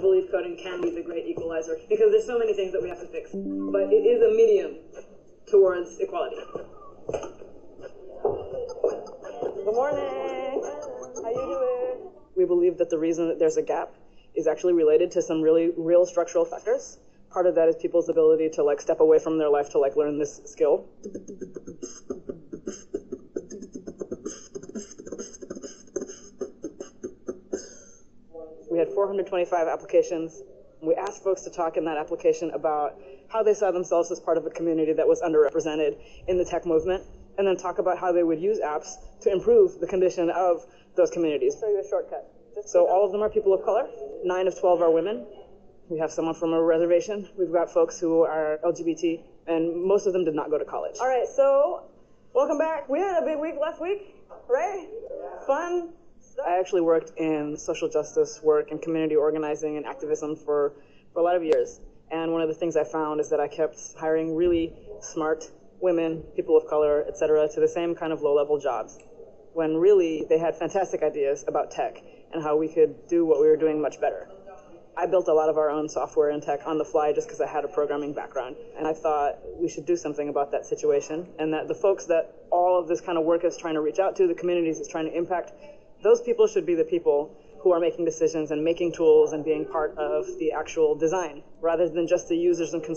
don't believe coding can be the great equalizer because there's so many things that we have to fix. But it is a medium towards equality. Good morning. How are you doing? We believe that the reason that there's a gap is actually related to some really real structural factors. Part of that is people's ability to like step away from their life to like learn this skill. We had 425 applications. We asked folks to talk in that application about how they saw themselves as part of a community that was underrepresented in the tech movement, and then talk about how they would use apps to improve the condition of those communities. Show you a shortcut. So all of them are people of color. Nine of 12 are women. We have someone from a reservation. We've got folks who are LGBT, and most of them did not go to college. All right, so welcome back. We had a big week last week, right? Fun. I actually worked in social justice work and community organizing and activism for, for a lot of years. And one of the things I found is that I kept hiring really smart women, people of color, et cetera, to the same kind of low level jobs when really they had fantastic ideas about tech and how we could do what we were doing much better. I built a lot of our own software and tech on the fly just because I had a programming background. And I thought we should do something about that situation and that the folks that all of this kind of work is trying to reach out to, the communities it's trying to impact, those people should be the people who are making decisions and making tools and being part of the actual design rather than just the users and consumers.